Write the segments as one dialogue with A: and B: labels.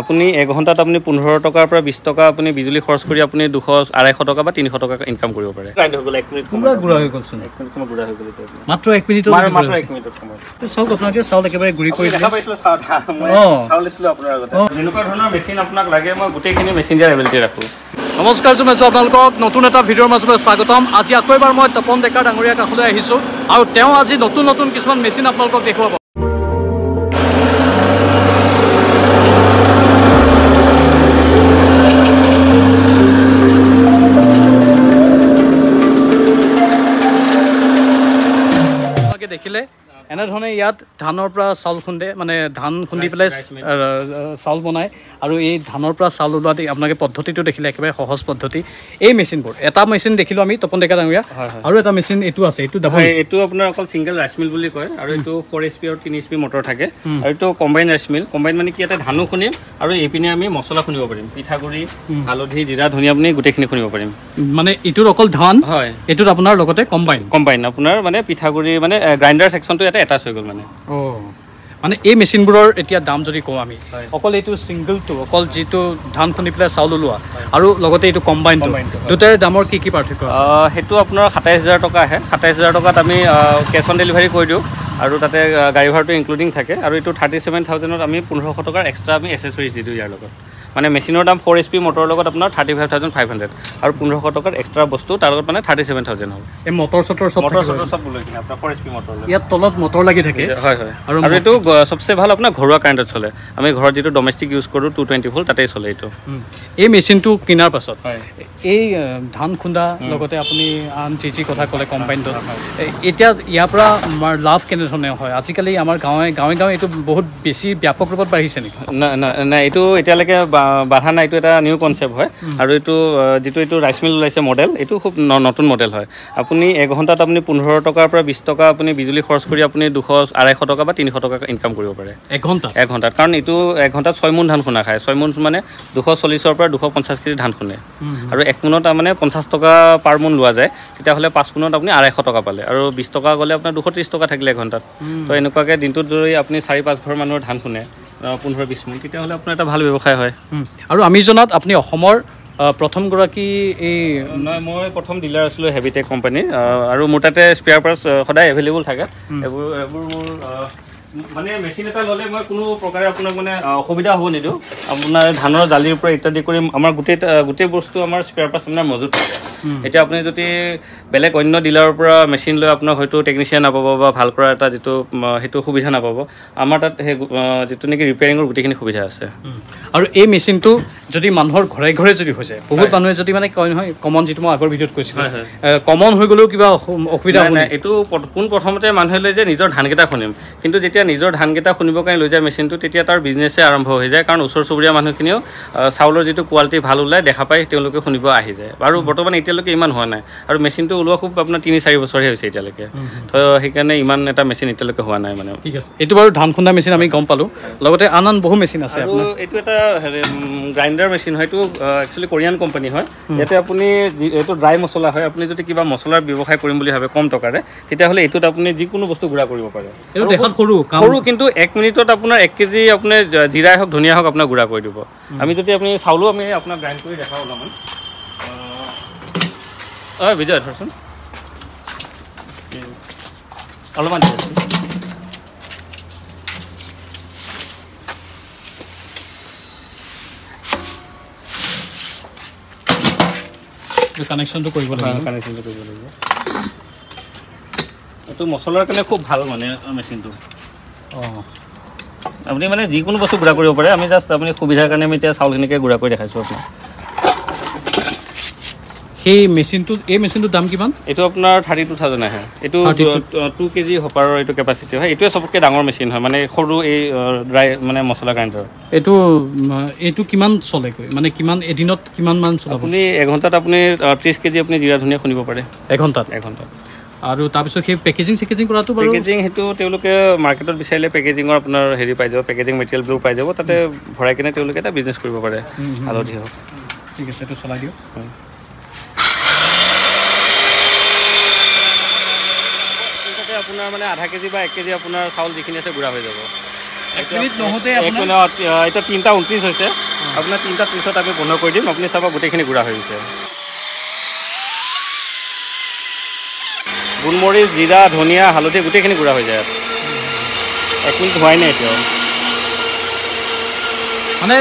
A: আপুনি এঘণ্টাত আপুনি পোন্ধৰ টকাৰ পৰা বিছ টকা আপুনি বিজুলী খৰচ কৰি আপুনি দুশ আঢ়ৈশ টকা বা তিনিশ টকা ইনকাম কৰিব পাৰে।
B: মাত্ৰ এক মিনিটত চাওক আপোনালোকে চাউল একেবাৰে গুড়ি কৰি।
A: যেনেকুৱা ধৰণৰ মেচিন আপোনাক লাগে মই গোটেইখিনি মেচিন দিয়াৰ এবিলিটি ৰাখোঁ।
B: নমস্কাৰ জনাইছোঁ আপোনালোকক নতুন এটা ভিডিঅ'ৰ মাজলৈ স্বাগতম। আজি আকৌ এবাৰ মই তপন ডেকা ডাঙৰীয়া কাষলৈ আহিছোঁ। আৰু তেওঁ আজি নতুন নতুন কিছুমান মেচিন আপোনালোকক দেখুৱাব। এনেধৰণে ইয়াত ধানৰ পৰা চাউল খুন্দে মানে ধান খুন্দি পেলাই চাউল বনায়। আৰু এই ধানৰ পৰা চাউল ওলোৱা আপোনালোকে পদ্ধতিটো দেখিলে একেবাৰে সহজ পদ্ধতি। এই মেচিনবোৰ এটা মেচিন দেখিলোঁ আমি তপন ডেকা ডাঙৰীয়া। আৰু এটা মেচিন এইটো আছে এইটো ডাবল
A: এইটো আপোনাৰ অকল ছিংগল ৰাইচ মিল বুলি কয় আৰু এইটো ফ'ৰ এইচ পি আৰু তিনি এইচ পি মটৰ থাকে আৰু এইটো কম্বাইন ৰাইচ মিল কম্বাইন মানে কি ইয়াতে ধানো খুন্দিম আৰু এইপিনে আমি মছলা খুন্দিব পাৰিম। পিঠাগুড়ি হালধি জিৰা ধনিয়া আপুনি গোটেইখিনি খুন্দিব পাৰিম।
B: মানে এইটোত অকল ধান
A: হয়।
B: এইটোত আপোনাৰ লগতে কম্বাইন
A: কম্বাইন আপোনাৰ মানে পিঠাগুড়ি মানে গ্ৰাইণ্ডাৰ ছেকশ্যনটো ইয়াতে এটাচ হৈ গ'ল মানে।
B: অঁ। মানে এই মেচিনবোৰৰ এতিয়া দাম যদি কওঁ আমি অকল এইটো ছিংগলটো অকল যিটো ধান খুন্দি পেলাই চাউল ওলোৱা আৰু লগতে এইটো কম্বাইনটো। দুটাৰে দামৰ কি কি পাৰ্থক্য
A: সেইটো আপোনাৰ সাতাইছ হাজাৰ টকা আহে। সাতাইছ হাজাৰ টকাত আমি কেছ অন ডেলিভাৰী কৰি দিওঁ আৰু তাতে গাড়ী ভাড়াটো ইনক্লুডিং থাকে আৰু এইটো থাৰ্টি ছেভেন থাউজেণ্ডত আমি পোন্ধৰশ টকাৰ এক্সট্ৰা আমি এচেচৰিজ দি দিওঁ ইয়াৰ লগত। মানে মেচিনৰ দাম ফ'ৰ এইচ পি মটৰৰ লগত আপোনাৰ thirty five thousand five hundred আৰু পোন্ধৰশ টকাৰ এক্সট্ৰা বস্তু তাৰ লগত মানে থাৰ্টি ছেভেন থাউজেণ্ড হ'ব।
B: এই মটৰ চটৰ চব
A: মটৰ। চটৰ চব লৈ কিনে আপোনাৰ ফ'ৰ এইচ পি মটৰ
B: ইয়াত তলত মটৰ লাগি থাকে।
A: হয় হয়।
B: আৰু
A: এইটো চবচে ভাল আপোনাৰ ঘৰুৱা কাৰেণ্টত চলে। আমি ঘৰত যিটো ডমেষ্টিক ইউজ কৰোঁ টু টুৱেণ্টি ভোল্ট তাতেই চলে এইটো।
B: এই মেচিনটো কিনাৰ পাছত এই ধান খুন্দা লগতে আপুনি আন যি যি কথা ক'লে কম্বাইনটো এতিয়া ইয়াৰ পৰা আমাৰ লাভ কেনেধৰণে হয়? আজিকালি আমাৰ গাঁৱে গাঁৱে গাঁৱে এইটো বহুত বেছি ব্যাপক ৰূপত বাঢ়িছে নেকি?
A: নাই নাই এইটো এতিয়ালৈকে বাধা নাই এইটো এটা নিউ কনচেপ্ট হয়। আৰু এইটো যিটো এইটো ৰাইচ মিল ওলাইছে মডেল এইটো খুব নতুন মডেল হয়। আপুনি এঘণ্টাত আপুনি পোন্ধৰ টকাৰ পৰা বিছ টকা আপুনি বিজুলী খৰচ কৰি আপুনি দুশ আঢ়ৈশ টকা বা তিনিশ টকা ইনকাম কৰিব পাৰে।
B: এঘণ্টা
A: এঘণ্টাত কাৰণ এইটো এঘণ্টাত ছয় মোন ধান খুন্দা খায়। ছয় মোন মানে দুশ চল্লিছৰ পৰা দুশ পঞ্চাছ কেজি ধান খুন্দে। আৰু এক মোনত মানে পঞ্চাছ টকা পাৰ মোন লোৱা যায়। তেতিয়াহ'লে পাঁচ মোনত আপুনি আঢ়ৈশ টকা পালে। আৰু বিছ টকা গ'লে আপোনাৰ দুশ ত্ৰিছ টকা থাকিলে এঘণ্টাত তো এনেকুৱাকৈ দিনটোত যদি আপুনি চাৰি পাঁচ ঘৰ মানুহৰ ধান খুন্দে পোন্ধৰ বিছ মোন তেতিয়াহ'লে আপোনাৰ এটা ভাল ব্যৱসায় হয়।
B: আৰু আমি জনাত আপুনি অসমৰ প্ৰথমগৰাকী এই
A: নহয় মই প্ৰথম ডিলাৰ আছিলোঁ হেভিটেক কোম্পানীৰ আৰু মোৰ তাতে স্পেয়াৰ পাৰ্টছ সদায় এভেইলেবল থাকে। এইবোৰ এইবোৰ মোৰ মানে মেচিন এটা ল'লে মই কোনো প্ৰকাৰে আপোনাক মানে অসুবিধা হ'ব নিদিওঁ। আপোনাৰ ধানৰ জালিৰ পৰা ইত্যাদি কৰি আমাৰ গোটেই গোটেই বস্তু আমাৰ স্পেয়াৰ পাৰ্টছ আপোনাৰ মজুত থাকে। এতিয়া আপুনি যদি বেলেগ অন্য ডিলাৰৰ পৰা মেচিন লৈ আপোনাৰ হয়তো টেকনিচিয়ান নাপাব বা ভাল কৰা এটা যিটো সেইটো সুবিধা নাপাব। আমাৰ তাত সেই যিটো নেকি ৰিপেয়াৰিঙৰ গোটেইখিনি সুবিধা আছে।
B: আৰু এই মেচিনটো যদি মানুহৰ ঘৰে ঘৰে যদি হৈ যায় বহুত মানুহে যদি মানে কয় নহয় কমন যিটো মই আগৰ ভিডিঅ'ত কৈছিলোঁ। কমন হৈ গ'লেও কিবা অসু- অসুবিধা
A: নাই? এইটো পোন প্ৰথমতে মানুহে লৈ যে নিজৰ ধানকেইটা খুন্দিম। কিন্তু যেতিয়া নিজৰ ধানকেইটা খুন্দিবৰ কাৰণে লৈ যায় মেচিনটো তেতিয়া তাৰ বিজনেছে আৰম্ভ হৈ যায়। কাৰণ ওচৰ চুবুৰীয়া মানুহখিনিও চাউলৰ যিটো কোৱালিটি ভাল ওলায় দেখা পাই তেওঁলোকে শুনিব আহি যায়। আৰু বৰ্তমান এতিয়ালৈকে ইমান হোৱা নাই। আৰু মেচিনটো ওলোৱা খুব আপোনাৰ তিনি চাৰি বছৰহে হৈছে এতিয়ালৈকে। তো সেইকাৰণে ইমান এটা মেচিন এতিয়ালৈকে হোৱা নাই মানে।
B: ঠিক আছে। এইটো বাৰু ধান খুন্দা মেচিন আমি গম পালোঁ। লগতে আন আন বহু মেচিন আছে
A: আৰু এইটো এটা গ্ৰাইণ্ডাৰ মেচিন হয়। এইটো একচুৱেলি কোৰিয়ান কোম্পানী হয়। ইয়াতে আপুনি এইটো ড্ৰাই মছলা হয়। আপুনি যদি কিবা মছলাৰ ব্যৱসায় কৰিম বুলি ভাবে কম টকাৰে তেতিয়াহ'লে এইটোত আপুনি যিকোনো বস্তু গুড়া কৰিব পাৰে।
B: এইটো দেখাত সৰু।
A: সৰু কিন্তু এক মিনিটত আপোনাৰ এক কেজি আপোনাৰ জ- জিৰাই হওক ধনিয়া হওক আপোনাৰ গুড়া কৰি দিব। আমি যদি আপুনি চাউলো আমি আপোনাক গ্ৰাইণ্ড কৰি দেখাওঁ অলপমান। অঁ বিজয় ধৰচোন। অলপমান।
B: কানেকশ্যনটো কৰিব লাগিব।
A: কানেকশ্যনটো কৰিব লাগিব। এইটো মছলাৰ কাৰণে খুব ভাল মানে মেচিনটো
B: অঁ।
A: আপুনি মানে যিকোনো বস্তু গুড়া কৰিব পাৰে আমি জাষ্ট আপুনি সুবিধাৰ কাৰণে আমি এতিয়া চাউলখিনিকে গুড়া কৰি দেখাইছোঁ আপোনাক।
B: সেই মেচিনটো এই মেচিনটোৰ দাম কিমান?
A: এইটো আপোনাৰ থাৰ্টি টু থাউজেণ্ড আহে। এইটো
B: 32
A: টু কেজি হপাৰৰ এইটো কেপাচিটি হয়। এইটোৱে চবতকৈ ডাঙৰ মেচিন হয়। মানে সৰু এই ড্ৰাই মানে মছলা গ্ৰাইণ্ডাৰ
B: এইটো এইটো কিমান চলেগৈ মানে কিমান এদিনত কিমান মান চলাব?
A: আপুনি এঘণ্টাত আপুনি ত্ৰিছ কেজি আপুনি জিৰা ধনিয়া খুন্দিব পাৰে।
B: এঘণ্টাত?
A: এঘণ্টাত।
B: আৰু তাৰপিছত সেই পেকেজিং চেকেজিং কৰাটো বাৰু
A: পেকেজিং সেইটো তেওঁলোকে মাৰ্কেটত বিচাৰিলে পেকেজিঙৰ আপোনাৰ হেৰি পাই যাব পেকেজিং মেটেৰিয়েলবোৰ পাই যাব তাতে ভৰাই কিনে তেওঁলোকে এটা বিজনেছ কৰিব পাৰে হালধি হওক।
B: ঠিক আছে এইটো চলাই দিয়ক।
A: আপোনাৰ মানে আধা কেজি বা এক কেজি আপোনাৰ চাউল যিখিনি আছে গুড়া হৈ যাব। এতিয়া তিনিটা ঊনত্ৰিছ হৈছে। আপোনাৰ তিনিটা ত্ৰিছত আমি বন্ধ কৰি দিম আপুনি চাব গোটেইখিনি গুড়া হৈ গৈছে। গোলমৰিচ জিৰা ধনিয়া হালধি গোটেইখিনি গুড়া হৈ যায়। এক মিনিট হোৱাই নাই এতিয়াও।
B: মানে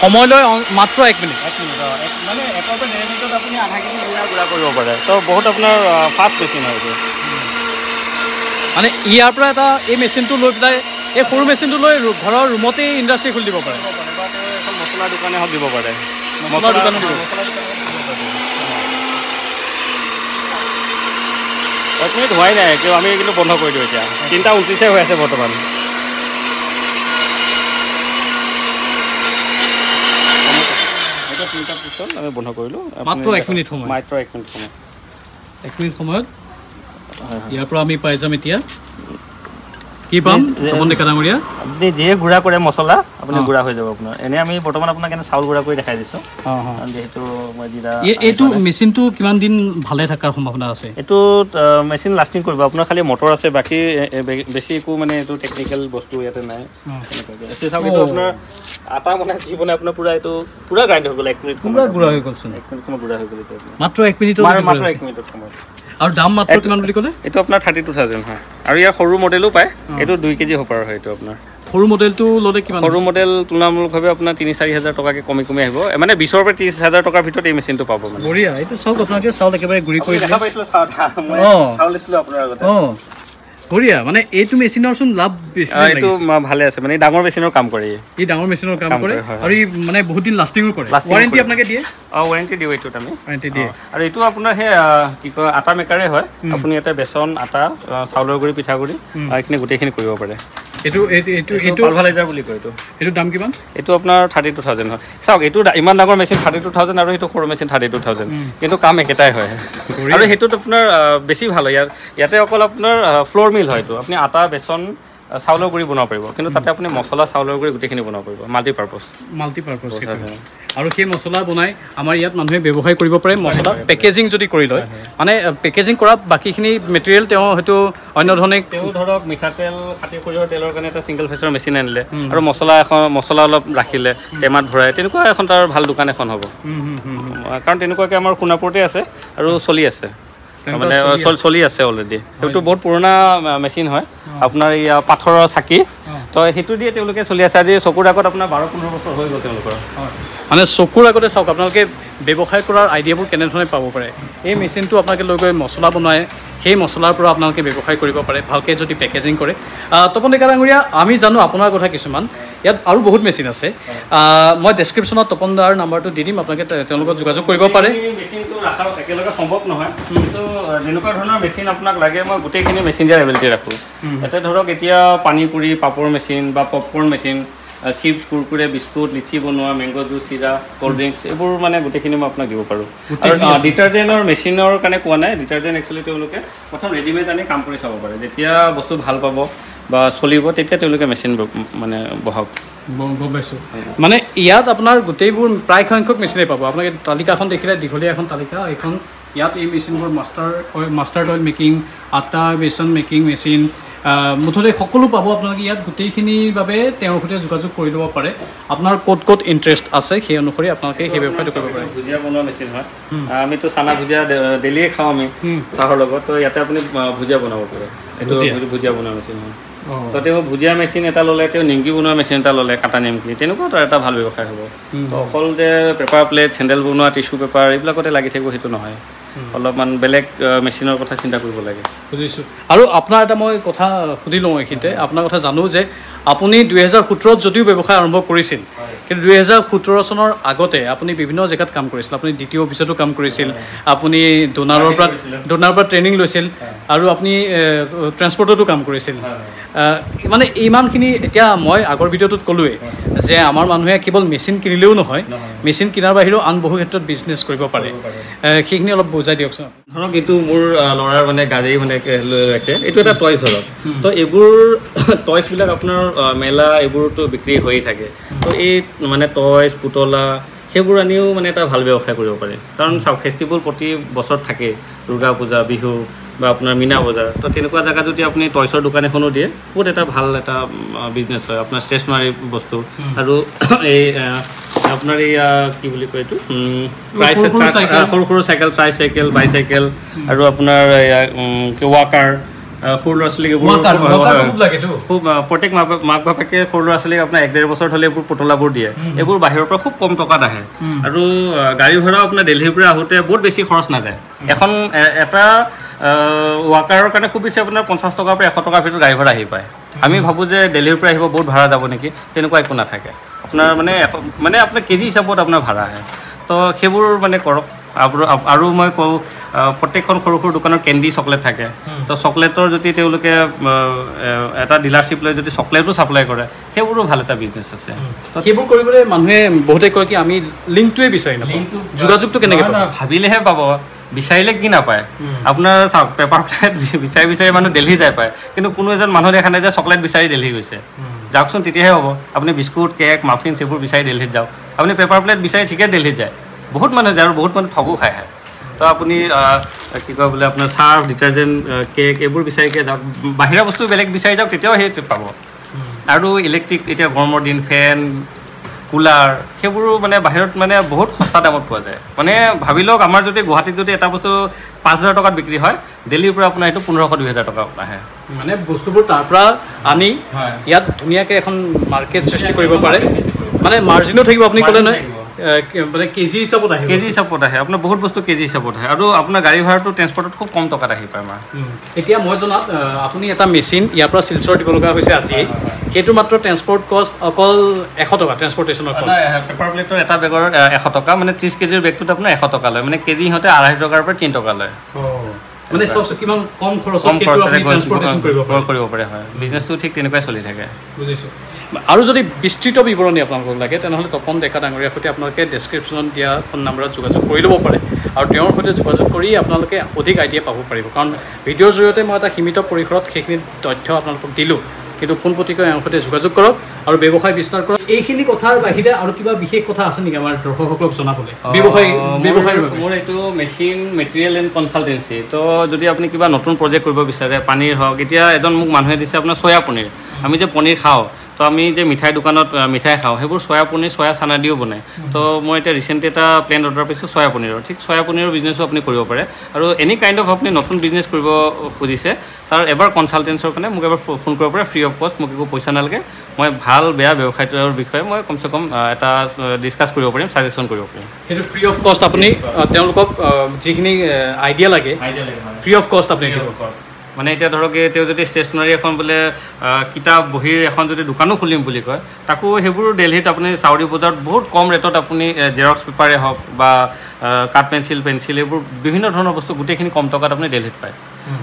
B: সময় লৈ মাত্ৰ এক মিনিট।
A: এক মিনিট অঁ এক মানে একৰ পৰা ডেৰ মিনিটত আপুনি আধা কেজি জিৰা গুড়া কৰিব পাৰে। তো বহুত আপোনাৰ ফাষ্ট মেচিন হয় এইটো।
B: মানে ইয়াৰ পৰা এটা এই মেচিনটো লৈ পেলাই এই সৰু মেচিনটো লৈ ঘৰৰ ৰুমতেই ইণ্ডাষ্ট্ৰি খুলি দিব পাৰে।
A: মছলাৰ দোকানে হওক দিব পাৰে।
B: মছলাৰ দোকানো দিব।
A: মছলাৰ দোকানে হওক দিব পাৰে। এক মিনিট হোৱাই নাই আমি কিন্তু বন্ধ কৰি দিওঁ এতিয়া। তিনিটা ঊনত্ৰিছে হৈ আছে বৰ্তমান। তিনিটা পিছত আমি বন্ধ কৰিলোঁ।
B: মাত্ৰ এক মিনিট সময়।
A: মাত্ৰ এক মিনিট সময়।
B: এক মিনিট সময়ত। ইয়াৰ পৰা আমি পাই যাম এতিয়া। কি পাম? তপন ডেকা ডাঙৰীয়া
A: আপুনি যিয়ে গুড়া কৰে মছলা আপুনি। গুড়া হৈ যাব আপোনাৰ। এনেই আমি বৰ্তমান আপোনাক এনে চাউল গুড়া কৰি দেখাই দিছোঁ। যিহেতু মই জিৰা
B: এই- এইটো মেচিনটো কিমান দিন ভালে থকাৰ সম্ভাৱনা আছে?
A: এইটোত মেচিন লাষ্টিং কৰিব। আপোনাৰ খালি মটৰ আছে বাকী বেছি একো মানে এইটো টেকনিকেল বস্তু ইয়াতে নাই। চাওক এইটো। আপোনাৰ আটা বনাই যি বনাই আপোনাৰ পূৰা এইটো পূৰা গ্ৰাইণ্ড হৈ গ'ল এক মিনিট
B: পুৰা গুড়া হৈ গ'লচোন
A: এক মিনিট সময় গুড়া হৈ গ'ল এইটো।
B: মাত্ৰ এক মিনিটত
A: মাত্ৰ-। এক মিনিটত সময়।
B: আৰু দাম মাত্ৰ কিমান বুলি ক'লে?
A: এইটো আপোনাৰ থাৰ্টি টু থাউজেণ্ড হয়। আৰু ইয়াৰ সৰু মডেলো পায়। এইটো দুই কেজি হপাৰ হয় এইটো আপোনাৰ।
B: সৰু মডেলটো ল'লে কিমান?
A: সৰু মডেল তুলনামূলকভাৱে আপোনাৰ তিনি চাৰি হাজাৰ টকাকৈ কমি কমি আহিব। মানে বিছৰ পৰা ত্ৰিছ হাজাৰ টকাৰ ভিতৰত এই মেচিনটো পাব মানে।
B: বঢ়িয়া। এইটো চাওক আপোনালোকে চাউল একেবাৰে গুড়ি কৰি দিলে
A: দেখা পাইছিলে চাউল। চাউল দিছিলোঁ আপোনাৰ আগতে।
B: অঁ। বঢ়িয়া মানে এইটো মেচিনৰচোন লাভ বেছি
A: এইটো ভালে আছে মানে ডাঙৰ মেচিনৰ কাম কৰে। ই।
B: ডাঙৰ মেচিনৰ কাম কৰে আৰু ই মানে বহুত দিন লাষ্টিঙো কৰে। ৱাৰেণ্টি
A: কৰে।
B: আপোনালোকে দিয়ে?
A: অঁ ৱাৰেণ্টি দিওঁ এইটোত আমি।
B: ৱাৰেণ্টি দিয়ে।
A: আৰু এইটো আপোনাৰ সেই কি কয় আটা মেকাৰে হয়। আপুনি ইয়াতে বেচন আটা চাউলৰ গুড়ি পিঠাগুড়ি এইখিনি গোটেইখিনি কৰিব পাৰে।
B: এইটো এইটো এইটো
A: পালভালাইজাৰ বুলি কয় এইটো।
B: এইটো দাম কিমান?
A: এইটো আপোনাৰ থাৰ্টি টু থাউজেণ্ড হয়। চাওক এইটো ইমান ডাঙৰ মেচিন থাৰ্টি টু থাউজেণ্ড আৰু সেইটো সৰু মেচিন থাৰ্টি টু থাউজেণ্ড কিন্তু কাম একেটাই হয়। আৰু সেইটোত আপোনাৰ বেছি ভাল হয়। ইয়াত ইয়াতে অকল আপোনাৰ ফ্ল'ৰ মিল হয় এইটো। আপুনি আটা বেচন চাউলৰ গুড়ি বনাব পাৰিব। কিন্তু তাতে আপুনি মছলা চাউলৰ গুড়ি গোটেইখিনি বনাব পাৰিব। মাল্টি পাৰ্পজ
B: মাল্টিপাৰ্পাছ সেইটো আৰু সেই মছলা বনাই আমাৰ ইয়াত মানুহে ব্যৱসায় কৰিব পাৰে মছলা পেকেজিং যদি কৰি লয়। মানে পেকেজিং কৰা বাকীখিনি মেটেৰিয়েল তেওঁ হয়তো অন্য ধৰণে
A: তেওঁ ধৰক মিঠাতেল খাটি সৰিয়হৰ তেলৰ কাৰণে এটা ছিংগল ফেচৰ মেচিন আনিলে। আৰু মছলা এখন মছলা অলপ ৰাখিলে টেমাত ভৰাই তেনেকুৱা এখন তাৰ ভাল দোকান এখন হ'ব। কাৰণ তেনেকুৱাকৈ আমাৰ সোণাপুৰতে আছে আৰু চলি আছে। মানে
B: চলি
A: আছে। অলৰেডি সেইটো বহুত পুৰণা মেচিন হয়। আপোনাৰ ইয়া পাথৰৰ চাকি। তো সেইটো দিয়ে তেওঁলোকে চলি আছে। আজি চকুৰ আগত আপোনাৰ বাৰ পোন্ধৰ বছৰ হৈ গ'ল তেওঁলোকৰ।
B: মানে চকুৰ আগতে চাওক আপোনালোকে ব্যৱসায় কৰাৰ আইডিয়াবোৰ কেনেধৰণে পাব পাৰে? এই মেচিনটো আপোনালোকে লৈ গৈ মছলা বনাই সেই মছলাৰ পৰা আপোনালোকে ব্যৱসায় কৰিব পাৰে ভালকৈ যদি পেকেজিং কৰে। তপন ডেকা ডাঙৰীয়া আমি জানো আপোনাৰ কথা কিছুমান। ইয়াত আৰু বহুত মেচিন আছে। মই ডেছক্ৰিপশ্যনত তপন দাৰ নাম্বাৰটো দি দিম আপোনালোকে তে- তেওঁৰ লগত যোগাযোগ কৰিব পাৰে।
A: এই মেচিনটো ৰখাৰ একেলগে সম্ভৱ নহয়। কিন্তু যেনেকুৱা ধৰণৰ মেচিন আপোনাক লাগে মই গোটেইখিনি মেচিন দিয়াৰ এবিলিটি ৰাখোঁ। ইয়াতে ধৰক এতিয়া পানী পুৰি পাপৰ মেচিন বা popcorn machine chips Kurkure biscuit লিচি বনোৱা মেংগ' জুচ চিৰা ক'ল্ড ড্ৰিংকছ এইবোৰ মানে গোটেইখিনি মই আপোনাক দিব পাৰোঁ। আৰু ডিটাৰজেণ্টৰ মেচিনৰ কাৰণে কোৱা নাই। ডিটাৰজেণ্ট একচুৱেলি তেওঁলোকে প্ৰথম ৰেডিমেড আনি কাম কৰি চাব পাৰে। যেতিয়া বস্তু ভাল পাব বা চলিব তেতিয়া তেওঁলোকে মেচিন মানে বহাওক।
B: গম গম পাইছোঁ। মানে ইয়াত আপোনাৰ গোটেইবোৰ প্ৰায় সংখ্যক মেচিনেই পাব। আপোনালোকে তালিকাখন দেখিলে দীঘলীয়া এখন তালিকা। এইখন ইয়াত এই মেচিনবোৰ মাষ্টাৰ মাষ্টাৰ্ড অইল মেকিং আটা বেচন মেকিং মেচিন মুঠতে সকলো পাব। আপোনালোকে ইয়াত গোটেইখিনিৰ বাবে তেওঁৰ সৈতে যোগাযোগ কৰি ল'ব পাৰে। আপোনাৰ ক'ত ক'ত ইণ্টাৰেষ্ট আছে সেই অনুসৰি আপোনালোকে সেই ব্যৱসায়টো কৰিব পাৰে।
A: ভুজিয়া বনোৱা মেচিন হয়। আমিতো চানা ভুজিয়া ডেইলিয়ে খাওঁ আমি চাহৰ লগত। তো ইয়াতে আপুনি ভুজিয়া বনাব পাৰে। এইটো
B: ভুজিয়া?
A: ভুজি- ভুজিয়া বনোৱা মেচিন হয়। তো তেওঁ ভুজিয়া মেচিন এটা ল'লে তেওঁ নিমকি বনোৱা মেচিন এটা ল'লে কাটা নিমকি তেনেকুৱা তাৰ এটা ভাল ব্যৱসায় হ'ব। তো অকল যে পেপাৰ প্লেট চেণ্ডেল বনোৱা টিচু পেপাৰ এইবিলাকতে লাগি থাকিব সেইটো নহয়। অলপমান বেলেগ মেচিনৰ কথা চিন্তা কৰিব লাগে।
B: বুজিছোঁ। আৰু আপোনাৰ এটা মই কথা সুধি লওঁ এইখিনিতে। আপোনাৰ কথা জানো যে আপুনি দুহেজাৰ সোতৰত যদিও ব্যৱসায় আৰম্ভ কৰিছিল কিন্তু দুহেজাৰ সোতৰ চনৰ আগতে আপুনি বিভিন্ন জেগাত কাম কৰিছিল। আপুনি দ্বিতীয় অফিচতো কাম কৰিছিল আপুনি ডোনাৰৰ পৰা ডোনাৰৰ পৰা ট্ৰেইনিং লৈছিল আৰু আপুনি ট্ৰেন্সপৰ্টতো কাম কৰিছিল। মানে ইমানখিনি এতিয়া মই আগৰ ভিডিঅ'টোত ক'লোৱেই যে আমাৰ মানুহে কেৱল মেচিন কিনিলেও নহয় মেচিন কিনাৰ বাহিৰেও আন বহু ক্ষেত্ৰত বিজনেছ কৰিব পাৰে। সেইখিনি অলপ বুজাই দিয়কচোন।
A: ধৰক এইটো মোৰ ল'ৰাৰ মানে গাড়ী মানে লৈ আছে। এইটো এটা টইচ ধৰক। তো এইবোৰ টইচবিলাক আপোনাৰ মেলা এইবোৰতো বিক্ৰী হৈয়ে থাকে। তো এই মানে টইচ পুতলা সেইবোৰ আনিও মানে এটা ভাল ব্যৱসায় কৰিব পাৰে। কাৰণ চাওক ফেষ্টিভেল প্ৰতি বছৰত থাকে। দুৰ্গা পূজা বিহু বা আপোনাৰ মীনা বজাৰ। তো তেনেকুৱা জেগাত যদি আপুনি টয়ছৰ দোকান এখনো দিয়ে বহুত এটা ভাল এটা বিজনেছ হয়। আপোনাৰ ষ্টেচনাৰী বস্তু। আৰু এই আপোনাৰ এই আহ, কি বুলি কয় এইটো?
B: সৰু সৰু চাইকেল।
A: সৰু সৰু চাইকেল ট্ৰাই চাইকেল বাইচাইকেল আৰু আপোনাৰ এয়া, ৱাকাৰ সৰু ল'ৰা ছোৱালীক এইবোৰ
B: ৱাকাৰ,
A: হয়, হয়,
B: ৱাকাৰটো
A: হয়।
B: খুব লাগেতো।
A: খুব আহ, প্ৰত্যেক মাক বাপ- মাক বাপেকে সৰু ল'ৰা ছোৱালীক আপোনাৰ এক ডেৰ বছৰত হ'লে এইবোৰ পুতলাবোৰ দিয়ে। এইবোৰ বাহিৰৰ পৰা খুব কম টকাত আহে। আৰু গাড়ী ভাড়াও আপোনাৰ দেলহিৰ পৰা আহোঁতে বহুত বেছি খৰচ নাযায়। এখন এটা ৱাকাৰৰ কাৰণে খুব বেছি আপোনাৰ পঞ্চাছ টকাৰ পৰা এশ টকাৰ ভিতৰত গাড়ী ভাড়া আহি পায়। আমি ভাবোঁ যে দেলহিৰ পৰা আহিব বহুত ভাড়া যাব নেকি? তেনেকুৱা একো নাথাকে। আপোনাৰ মানে মানে আপোনাৰ কেজি হিচাপত আপোনাৰ ভাড়া আহে। তো সেইবোৰ মানে কৰক। আৰু আৰু মই কওঁ প্ৰত্যেকখন সৰু সৰু দোকানত কেণ্ডি চকলেট থাকে। তো চকলেটৰ যদি তেওঁলোকে এটা ডিলাৰশ্বিপ লৈ যদি চকলেটো ছাপ্লাই কৰে সেইবোৰো ভাল এটা বিজনেছ আছে।
B: তো সেইবোৰ কৰিবলৈ মানুহে বহুতে কয় কি আমি লিংকটোৱে বিচাৰি নাপাওঁ। যোগাযোগটো কেনেকৈ
A: ভাবিলেহে পাব। বিচাৰিলে কি নাপায়? আপোনাৰ চাওক পেপাৰ প্লেট বিচাৰি বিচাৰি মানুহ দেলহি যাই পায়। কিন্তু কোনো এজন মানুহ দেখা নাই যে চকলেট বিচাৰি দেলহি গৈছে। যাওকচোন তেতিয়াহে হ'ব। আপুনি বিস্কুট কেক মাফিনছ এইবোৰ বিচাৰি দেলহিত যাওক। আপুনি পেপাৰ প্লেট বিচাৰি ঠিকে দেলহিত যায়। বহুত মানুহ যায় আৰু বহুত মানুহ ঠগো খাই আহে। তো আপুনি কি কয় বোলে আপোনাৰ চাৰ্ফ ডিটাৰজেণ্ট কেক এইবোৰ বিচাৰিকে যাওক বাহিৰা বস্তু বেলেগ বিচাৰি যাওক তেতিয়াও সেই পাব। আৰু ইলেক্ট্ৰিক এতিয়া গৰমৰ দিন ফেন কুলাৰ সেইবোৰো মানে বাহিৰত মানে বহুত সস্তা দামত পোৱা যায়। মানে ভাবি লওক আমাৰ যদি গুৱাহাটীত যদি এটা বস্তু পাঁচ হাজাৰ টকাত বিক্ৰী হয় দিল্লীৰ পৰা আপোনাৰ এইটো পোন্ধৰশ দুই হাজাৰ টকা আহে।
B: মানে বস্তুবোৰ তাৰ পৰা আনি। ইয়াত ধুনীয়াকৈ এখন মাৰ্কেট সৃষ্টি কৰিব পাৰে। মানে মাৰ্জিনো থাকিব আপুনি ক'লে নহয়? কে- মানে কেজি হিচাপত আহিব
A: কেজি হিচাপত আহে। আপোনাৰ বহুত বস্তু কেজি হিচাপত আহে। আৰু আপোনাৰ গাড়ী ভাড়াটো ট্ৰেন্সপৰ্টত খুব কম টকাত আহি পায় আমাৰ।
B: এতিয়া মই জনাত আপুনি এটা মেচিন ইয়াৰ পৰা শিলচৰ দিব লগা হৈছে আজি। সেইটো মাত্ৰ ট্ৰেন্সপৰ্ট কষ্ট অকল এশ টকা ট্ৰেন্সপৰ্টেশ্যনৰ কষ্ট
A: পেপাৰ প্লেটৰ এটা বেগৰ এশ টকা। মানে ত্ৰিছ কেজিৰ বেগটোত আপোনাৰ এশ টকা লয়। মানে কেজি সিহঁতে আঢ়ৈ টকাৰ পৰা তিনি টকা লয়।
B: মানে চাওকচোন কিমান কম খৰচত
A: কম
B: সেইটো আপুনি
A: খৰচতে
B: ট্ৰেন্সপৰ্টেশ্যন কৰিব পাৰে।
A: কৰিব পাৰে হয়। বিজনেছটো ঠিক তেনেকুৱাই চলি থাকে।
B: বুজিছোঁ। আৰু যদি বিস্তৃত বিৱৰণী আপোনালোকক লাগে তেনেহ'লে তপন ডেকা ডাঙৰীয়াৰ সৈতে আপোনালোকে ডেছক্ৰিপশ্যনত দিয়া ফোন নম্বৰত যোগাযোগ কৰি ল'ব পাৰে। আৰু তেওঁৰ সৈতে যোগাযোগ কৰি আপোনালোকে অধিক আইডিয়া পাব পাৰিব। কাৰণ ভিডিঅ'ৰ জৰিয়তে মই এটা সীমিত পৰিসৰত সেইখিনি তথ্য আপোনালোকক দিলোঁ। কিন্তু পোনপটীয়াকৈ এওঁৰ সৈতে যোগাযোগ কৰক আৰু ব্যৱসায় বিস্তাৰ কৰক। এইখিনি কথাৰ বাহিৰে আৰু কিবা বিশেষ কথা আছে নেকি আমাৰ দৰ্শকসকলক জনাবলৈ? ব্যৱসায় ব্যৱসায়ৰ বাবে।
A: মোৰ এইটো মেচিন মেটেৰিয়েল এণ্ড কনচালটেঞ্চি। তো যদি আপুনি কিবা নতুন প্ৰজেক্ট কৰিব বিচাৰে পানীৰ হওক এতিয়া এজন মোক মানুহে দিছে আপোনাৰ চয়া পনীৰ। আমি যে পনীৰ খাওঁ তো আমি যে মিঠাই দোকানত মিঠাই খাওঁ সেইবোৰ চয়া পনীৰ চয়া চানা দিও বনায়। তো মই এতিয়া ৰিচেণ্টলি এটা প্লেন অৰ্ডাৰ পাইছোঁ চয়া পনীৰৰ। ঠিক চয়া পনীৰৰ বিজনেছো আপুনি কৰিব পাৰে। আৰু এনি কাইণ্ড অফ আপুনি নতুন বিজনেছ কৰিব খুজিছে তাৰ এবাৰ কনচালটেঞ্চৰ কাৰণে মোক এবাৰ ফোন কৰিব পাৰে ফ্ৰী অফ কষ্ট মোক একো পইচা নালাগে। মই ভাল বেয়া ব্যৱসায়টোৰ বিষয়ে মই কমচে কম এটা ডিছকাছ কৰিব পাৰিম ছাজেশ্যন কৰিব পাৰিম।
B: সেইটো ফ্ৰী অফ কষ্ট আপুনি তেওঁলোকক যিখিনি আইডিয়া লাগে ফ্ৰী অফ কষ্ট আপুনি
A: মানে এতিয়া ধৰক এই তেওঁ যদি ষ্টেচনাৰী এখন বোলে কিতাপ বহীৰ এখন যদি দোকানো খুলিম বুলি কয় তাকো সেইবোৰ দেলহিত আপুনি চাউৰি বজাৰত বহুত কম ৰেটত আপুনি জেৰক্স পেপাৰে হওক বা কাঠ পেঞ্চিল পেঞ্চিল এইবোৰ বিভিন্ন ধৰণৰ বস্তু গোটেইখিনি কম টকাত আপুনি দেলহিত পায়।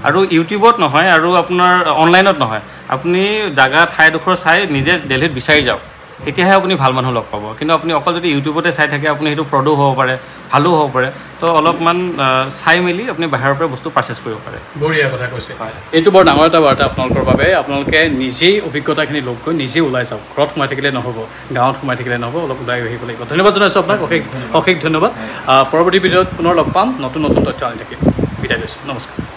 A: আৰু ইউটিউবত নহয় আৰু আপোনাৰ অনলাইনত নহয়। আপুনি জাগা ঠাইডোখৰ চাই নিজে দেলহিত বিচাৰি যাওক। তেতিয়াহে আপুনি ভাল মানুহ লগ পাব। কিন্তু আপুনি অকল যদি ইউটিউবতে চাই থাকে আপুনি সেইটো ফ্ৰডো হ'ব পাৰে ভালো হ'ব পাৰে। তো অলপমান চাই মেলি আপুনি বাহিৰৰ পৰা বস্তু পাৰ্চেছ কৰিব পাৰে।
B: বঢ়িয়া কথা কৈছে। এইটো বৰ ডাঙৰ এটা বাৰ্তা আপোনালোকৰ বাবে। আপোনালোকে নিজেই অভিজ্ঞতাখিনি লগ কৰি নিজেই ওলাই যাওক। ঘৰত সোমাই থাকিলে নহ'ব গাঁৱত সোমাই থাকিলে নহ'ব অলপ ওলাই আহিব লাগিব। ধন্যবাদ জনাইছোঁ আপোনাক। অশেষ অশেষ ধন্যবাদ। পৰৱৰ্তী ভিডিঅ'ত পুনৰ লগ পাম। নতুন নতুন তথ্য আনি থাকিম। বিদায় লৈছোঁ। নমস্কাৰ।